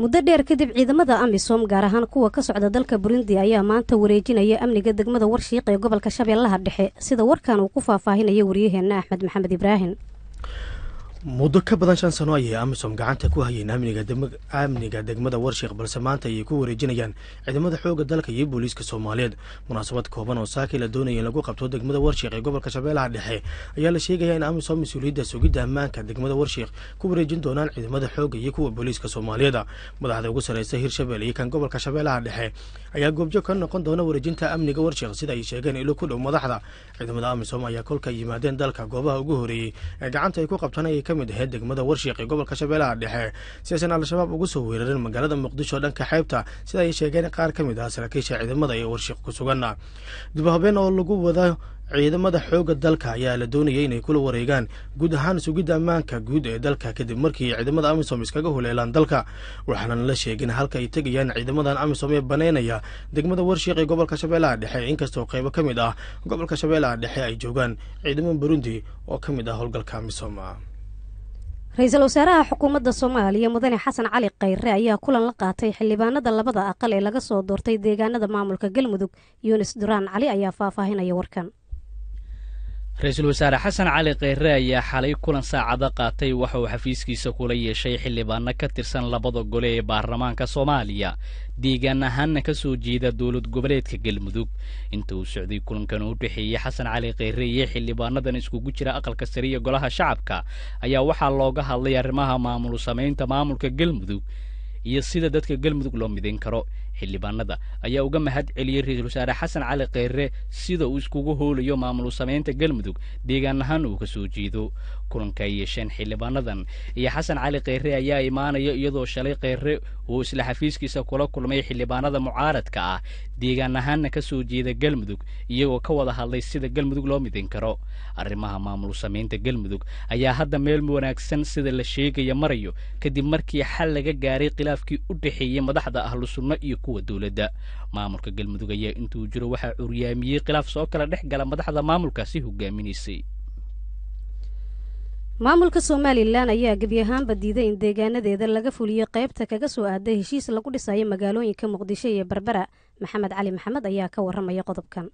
muddo dheer kadib ciidamada amisom gaar ahaan kuwa ka socda dalka burundi ayaa maanta wareejinaya amniga degmada warshiiq ee gobolka shabeellaha dhexe sida warkan uu ku faahfaahinaya waryaheena axmed maxamed ibraahim muddo ka badan shan sano ayay amisom gacanta ku hayeen amniga degmada warshiiq balse maanta ayay ku wareejinayaan ciidamada xoogga dalka iyo booliiska soomaaliyeed. Munaasabad kooban oo saakii la doonaya in lagu qabto degmada warshiiq ee gobolka shabeellaha dhexe ayaa la sheegaya in amisom mas'uuliyadda sugidda ammaanka degmada warshiiq ku wareejin doonaan ciidamada xoogga iyo kuwa booliiska soomaaliyeed. Madaxda ugu sarreysa hirshabelle iyo kan gobolka shabeellaha dhexe ayaa goobjoog ka noqon doona wareejinta amniga warshiiq sida ay sheegeen ilo ku dhow madaxda. Ciidamada amisom ayaa kolka yimaadeen dalka goobaha ugu horeeyey ee gacanta ay ku qabtaan ayay ka mid ahayd degmada warshiiq ee gobolka shabeellaha dhexe. Si aysan al-shabaab ugu soo weerarin magaalada muqdisho dhanka xeybta sida ay sheegeen qaar ka mid ah saraakiisha ciidamada ee warshiiq ku sugan. Dib habeen oo lagu wada ciidamada xoogga dalka ayaa la doonayay inay kula wareegaan guud ahaan sugidda ammaanka guud ee dalka kadib markii ciidamada amisom iskaga huleelaan dalka. Waxaana la sheegin halka ay tegayaan ciidamadan amisom ee baneynaya degmada warshiiq ee gobolka shabeellaha dhexe inkastoo qaybo ka mid ah gobolka shabeellaha dhexe ay joogaan ciidamo burundi oo ka mid ah howlgalka amisom ra'iisul wasaaraha xukuumadda soomaaliya mudane xasan cali khayre ayaa kulan la qaatay xildhibaanada labada aqal ee laga soo doortay deegaanada maamulka galmudug yunis duraan cali ayaa faahfaahinaya warkan ra'iisul wasaare xasan cali kheyre ayaa xalay kulan saacada qaatay waxa uu xafiiskiisa kula yeeshay xildhibaano ka tirsan labada gole ee baarlamaanka soomaaliya. Deegaan ahaanna ka soo jeeda dowlad goboleedka galmudug. Inta uu socday kulankan u dhexeeyey xasan cali kheyre iyo xildhibaanadan iskugu jira aqalka sare iyo golaha shacabka ayaa waxaa looga hadlay arrimaha maamul samaynta maamulka galmudug iyo sida dadka galmudug loo midayn karo xildhibaanada. Ayaa uga mahad celiyey ra'iisul wasaare xasan cali kheyre sida uu iskugu hoolayo maamul samaynta galmudug deegaan ahaan uu ka soo jeedo kulanka ay yeesheen xildhibaanadan. Iyo xasan cali kheyre ayaa imaanaya iyadoo shalay kheyre uu isla xafiiskiisa kula kulmay xildhibaanada mucaaradka ah deegaan ahaanna ka soo jeeda galmudug iyagoo ka wada hadlay sida galmudug loo midayn karo. Arrimaha maamul samaynta galmudug ayaa hadda meel wanaagsan sida la sheegaya marayo kadib markii xal laga gaaray khilaafkii u dhexeeyey madaxda ahlu sunno iyo kuwa dowladda. Maamulka galmudug ayaa intuu jiro waxaa curyaamiyey khilaaf soo kala dhex gala madaxda maamulkaasi hogaaminaysay maamulka somalilan ayaa gebi ahaanba diiday in deegaanadeeda laga fuliyo qaybta kaga soo aaday heshiis lagu dhisayo magaalooyinka muqdisho iyo berbera maxamed cali maxamed ayaa ka waramaya qodobkan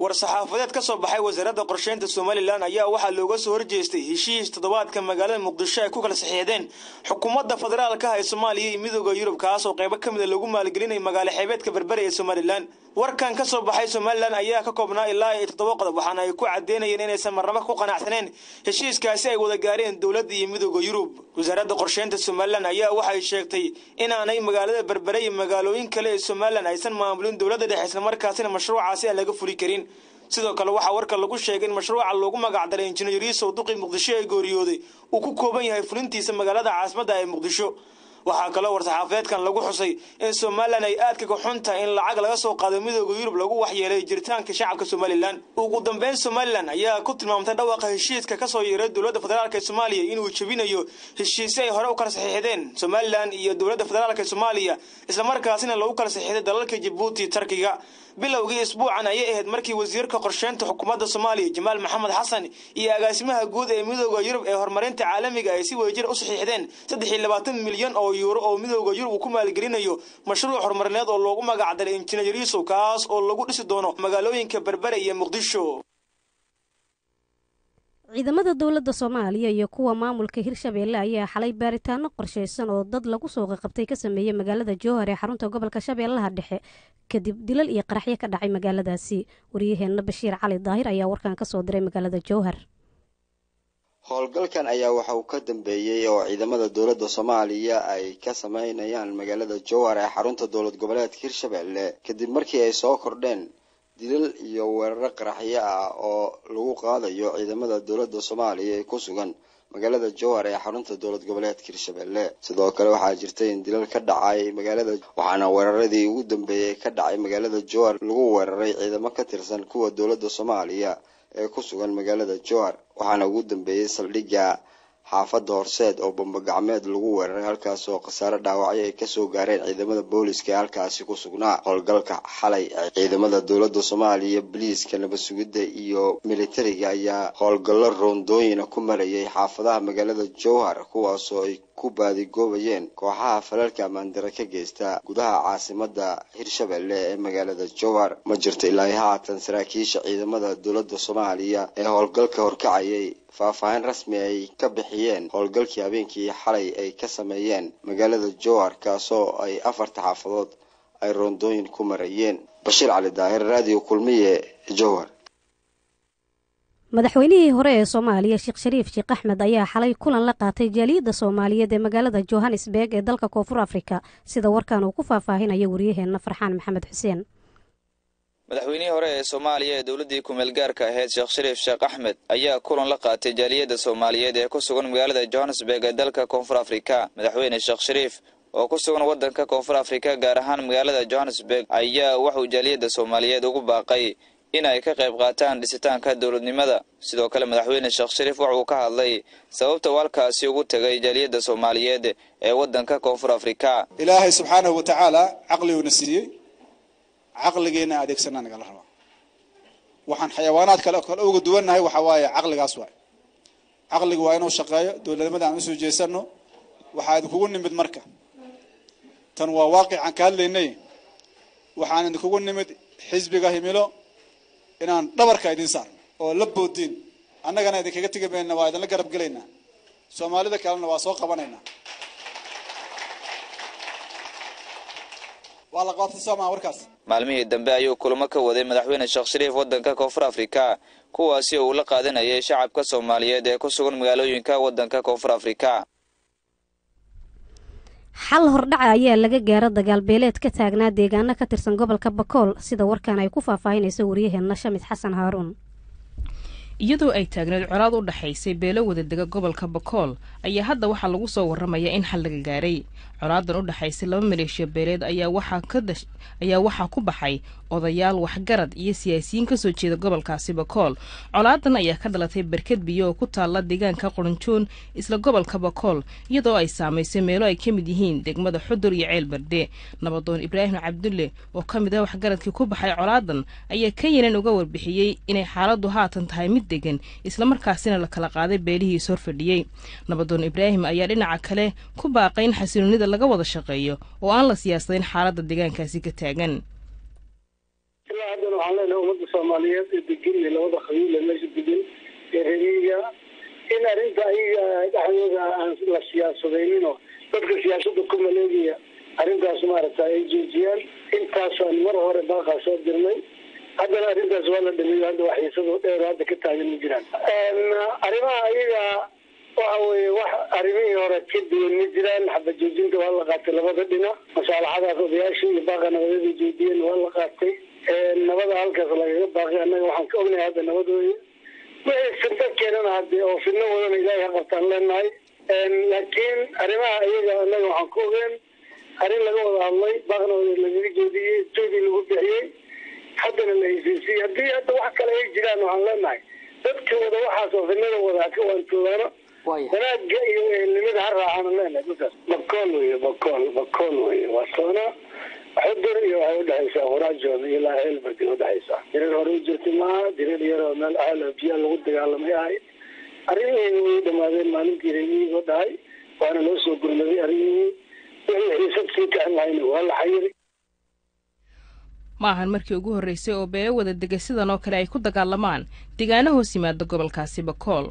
war-saxaafadeed ka soo baxay wasaaradda qorsheynta somalilan ayaa waxaa looga soo horjeestay heshiis toddobaadka magaalada muqdisho ay ku kala saxiixdeen xukuumadda federaalka ah ee soomaaliya iyo midooda yurub kaas oo qaybo ka mida lagu maalgelinaya magaalo xeebeedka berbera ee somalilan warkan ka soo baxay somalilan ayaa ka koobnaa ilaa iyo toddoba qodob. Waxaana ay ku cadeynayeen inaysan marnaba ku qanacsaneen heshiiskaasi ay wada gaareen dowladda iyo midooda yurub. Wasaaradda qorsheynta somalilan ayaa waxay sheegtay inaanay magaalada berbere iyo magaalooyin kale ee somalilan aysan maamulin dowladda dhexe islamarkaasina mashruucaasi aan laga fuli karin. Sidoo kale waxaa warka lagu sheegay in mashruuca loogu magacdaray injineer yuusuf duqi muqdisho ee gooriyooday uu ku kooban yahay fulintiisa magaalada caasimadda ee muqdisho waxaa kaloo war-saxaafeedkan lagu xusay in somalilan ay aad kaga xun tahay in lacag laga soo qaado midooda yurub lagu waxyeelay jiritaanka shacabka somalilan ugu dambeyn somalilan ayaa ku tilmaamtay dhawaaqa heshiiska ka soo yeeray dowladda federaalk ee soomaaliya inuu jebinayo heshiisyo ay hore u kala saxiixdeen. Somalilan iyo dowladda federaalk ee soomaaliya islamarkaasina lagu kala saxiixday dalalka jabuuti tarkiga bilowgii isbuucan ayay ahayd markii wasiirka qorsheynta xukuumadda soomaaliya jamaal maxamed xasan iyo agaasimaha guud ee midooda yurub ee horumarinta caalamiga ay si wadajir u saxiixdeen saddex iyo labaatan milyan oo yuuro oo midooda yurub uu ku maalgelinayo mashruuc horumarineed oo loogu magacdaray injineer yuusuf kaas oo lagu dhisi doono magaalooyinka berbere iyo muqdisho ciidamada dowladda soomaaliya iyo kuwa maamulka hirshabeelle ayaa xalay baaritaano qorshaysan oo dad lagu soo qaqabtay ka sameeyey magaalada jowhar ee xarunta gobolka shabeellaha dhexe. Kadib dilal iyo qaraxyo ka dhacay magaaladaasi. Waryaheenna bashiir cali daahir ayaa warkan ka soo diray magaalada jowhar howlgalkan ayaa waxa uu ka dambeeyey oo ciidamada dowladda soomaaliya ay ka sameynayaan magaalada jowhar ee xarunta dowlad goboleedka hirshabeelle kadib markii ay soo kordheen dilal iyo weeraro qaraxyo ah oo lagu qaadayo ciidamada dowladda soomaaliya ee ku sugan magaalada jowhar ee xarunta dowlad goboleedka hirshabeelle sidoo kale waxaa jirtay in dilal ka dhacay magaalada waxaana weeraradii ugu dambeeyey ka dhacay magaalada jowhar lagu weeraray ciidamo ka tirsan kuwa dowladda soomaaliya ee ku sugan magaalada jowhar waxaana ugu dambeeyey saldhigga xaafadda horseed oo bambagacmeed lagu weeraray halkaas oo khasaare dhaawacyo ay ka soo gaareen ciidamada booliska ee halkaasi ku sugnaa. Howlgalka xalay ciidamada dowladda soomaaliya boliiska nabad sugidda iyo militariga ayaa howlgallo roondooyina ku marayay xaafadaha magaalada jowhar kuwaasoo ay ku baadigoobayeen kooxaha falalka ammaandare ka geysta gudaha caasimada hirshabelle ee magaalada jowhar ma jirto ilaa haatan saraakiisha ciidamada dowladda soomaaliya ee howlgalka horkacayay. Faahfaahin rasmi ay ka bixiyeen howlgalkii habeenkii xalay ay ka sameeyeen magaalada jowhar kaasoo ay afarta xaafadood ay roondooyin ku marayeen. Bashiir cali daahir raadiyo kulmiye jowhar madaxweynihii hore ee soomaaliya sheekh shariif sheekh axmed ayaa xalay kulan la qaatay jaaliyadda soomaaliyeed ee magaalada johannesburg ee dalka koonfur afrika. Sida warkan uu ku faahfaahinaya waryaheenna farxaan maxamed xuseen. Madaxweynihii hore ee soomaaliya ee dowladdii kumeel gaarka ahayd sheekh shariif sheekh axmed ayaa kulan la qaatay jaaliyadda soomaaliyeed ee ku sugan magaalada johannesburg ee dalka koonfur afrika. Madaxweyne sheekh shariif oo ku sugan waddanka koonfur afrika gaar ahaan magaalada johannesburg ayaa waxuu jaaliyadda soomaaliyeed ugu baaqay in ay ka qayb qaataan dhisitaanka dowladnimada sidoo kale madaxweyne sheekh shariif waxauu ka hadlay sababta walkaasi ugu tegay jaaliyadda soomaaliyeed ee waddanka koonfur afrika. Ilaahay subxaanahu wa tacaala caqliguna siiyey. Caqligeena adeegsanaa nagala rabaa waxaan xayawaanaad kale kale uga duwannahay waxaa waaye caqligaas waay. Caqliga waa inuu shaqeeyo dowladnimada aan u soo jeesano waxaa idinkugu nimid marka. Tan waa waaqicaan ka hadlaynay. Waxaan idinkugu nimid xisbiga himilo inaan dhabarka idin saarno oo la boodiin annagana idinkaga tegi mayna waa idinla garab gelaynaa soomaalida kalena waa soo qabanaynaa. Waa la qabatay soomaa warkaas. Maalmihii dambe ayuu kulamo ka waday madaxweyne sheekh shariif waddanka koonfur afrika kuwaasi oo uu la qaadanayay shacabka soomaaliyeed ee ku sugan magaalooyinka waddanka koonfur afrika xal hordhaca ayaa laga gaaro dagaalbeeleed ka taagnaa deegaano ka tirsan gobolka bakool sida warkan ay ku faahfaahinayso waryaheenna shamid xasan haaruun iyadoo ay taagneed colaad u dhaxaysay beelo wadadega gobolka bakool ayaa hadda waxaa lagu soo waramayaa in xal laga gaaray. Colaadan u dhaxaysay laba maleeshiya beeleed ayaa waxaa ku baxay odayaal waxgarad iyo siyaasiyiin ka soo jeeda gobolkaasi bakool colaadan ayaa ka dhalatay barkad biyo oo ku taalla deegaanka qurunjoon isla gobolka bakool iyadoo ay saamaysay meelo ay ka mid yihiin degmada xudur iyo ceel bardhe nabadoon ibraahim cabdulle oo ka mid ah waxgaradkii ku baxay colaadan ayaa ka yanan uga warbixiyey inay xaaladdu haatan tahay mid degan islamarkaasina la kala qaaday beelihii is horfadhiyey nabadoon ibraahim ayaa dhinaca kale ku baaqay in xasiloonida laga wada shaqeeyo oo aan la siyaasadayn xaaladda deegaankaasi ka taagan haddana waxaan leenahay ummadda soomaaliyeed ee degan iyo labada qabiil ee meesha degan ee reeriga in arrinta ayaga dhexdooda aan la siyaasadayninoo dadka siyaasadda ku maleegaya arrintaas maaragta ay joojiyaan. Intaasaan mar hore baaqaa soo dirnay. Haddana arrintaas waa la dhameeyo hadda waxyiisado dheer hadda ka taagan ma jiraan. Arrimaha ayaga waxa weeye wax arrimihii hore ka duwan ma jiraan. Xaba joojinta waa la qaatay labada dhinac. Masaalaxadaas odayaashii iyo baaqa nabadada joojiyeen waa la qaatay nabada halkaas lagaga baaqay annaga waxaan ka ognahay hadda nabadooda. Wixii sinta keenana hadee oo fidno wadana ilaahay ha qabtaan leenahay? Laakiin arrimaha iyaga annaga waxaan ka ogeen arrin laga wada hadlay baaqna lagaga jeediyey toodii lagu bixiyey haddana la heshiisiyey haddii hadda wax kale ay jiraan waxaan leenahay dadka wada waxaas oo fidnada wada haka waantoodaano wanaaga iyo ehelnimada ha raacaan leenahay dadkaas. Bakool wey bakool bakool wey waa soona xudur iyo waxay udhexaysaa quraajooda iyo ilaa ceelbadi udhexaysaa dirar hore u jirtay maaha dirar yaroo meel aal biyaa lagu dagaalamay ahay arrimihii way dhamaadeen maalintii reemihiiba dhahay waana loo soo gurmaday arrimihii wixii xiisad sii kicin lahayna waa la xayiray ma ahan markii ugu horreysay oo beelo wada dega sidan oo kale ay ku dagaalamaan. Deegaano hoos yimaada gobolkaasi bakool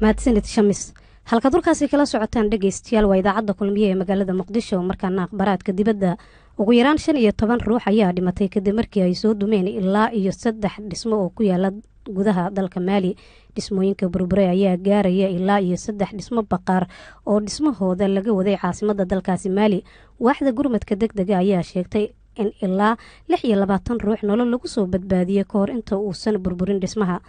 mahadsanid shamis halkaad warkaasi kala socotaan dhegaystayaal waa idaacadda kulmiye ee magaalada muqdisho. Markaana akhbaraadka dibadda ugu yaraan shan iyo toban ruux ayaa dhimatay kadib markii ay soo dumeen ilaa iyo saddex dhismo oo ku yaalla gudaha dalka maali dhismooyinka burbure ayaa gaaraya ilaa iyo saddex dhismo baqaar oo dhismahooda laga waday caasimada dalkaasi maali waaxda gurmadka deg dega ayaa sheegtay in ilaa lix iyo labaatan ruux nolol lagu soo badbaadiyey ka hor inta uusan burburin dhismaha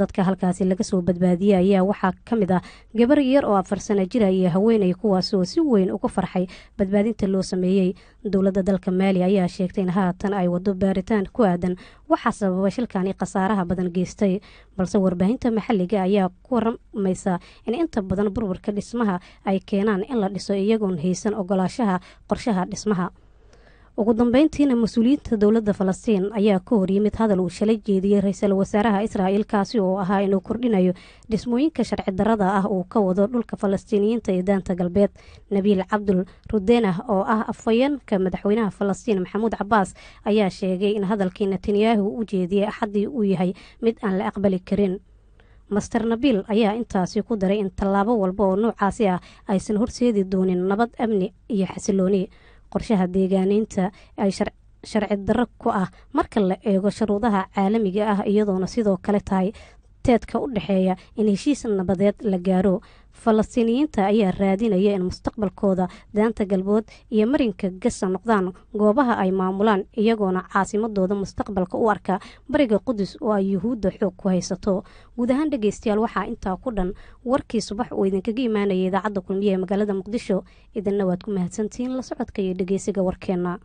dadka halkaasi laga soo badbaadiyey ayaa waxaa ka mid ah gabar yar oo afar sana jira iyo haweenay kuwaas oo si weyn uga farxay badbaadinta loo sameeyey dowladda dalka maali ayaa sheegtay in haatan ay wado baaritaan ku aadan waxaa sababa shilkani khasaaraha badan geystay balse warbaahinta maxalliga ayaa ku waramaysa in inta badan burburka dhismaha ay keenaan in la dhiso iyagoon haysan ogolaashaha qorshaha dhismaha ugu dambeyntiina mas'uuliyiinta dowladda falastiin ayaa ka horyimid hadal uu shalay jeediyey ra'iisul wasaaraha israa'il kaasi oo ahaa inuu kordhinayo dhismooyinka sharci darada ah uu ka wado dhulka falastiiniyiinta ee daanta galbeed. Nabiil cabdul rudenah oo ah afhayeenka madaxweynaha falastiin maxamuud cabaas ayaa sheegay in hadalkii netanyahu u jeediyey axaddii uu yahay mid aan la aqbali karin. Master nabiil ayaa intaasi ku daray in tallaabo walba oo noocaasi ah aysan horseedi doonin nabad amni iyo xasilooni qorshaha deegaaneynta ay sharci darro ku ah marka la eego shuruudaha caalamiga ah iyadoona sidoo kale tahay teedka u dhexeeya in heshiis nabadeed la gaaro falastiiniyiinta ayaa raadinaya in mustaqbalkooda daanta galbood iyo marinka gasa noqdaan goobaha ay maamulaan iyagoona caasimadooda mustaqbalka u arka bariga qudus oo ay yuhuudda xoog ku haysato. Guud ahaan dhegeystayaal waxaa intaa ku dhan warkii subax uu idinkaga imaanaya idaacadda kulmiye ee magaalada muqdisho idinna waad ku mahadsantihiin la socodka iyo dhegeysiga warkeenna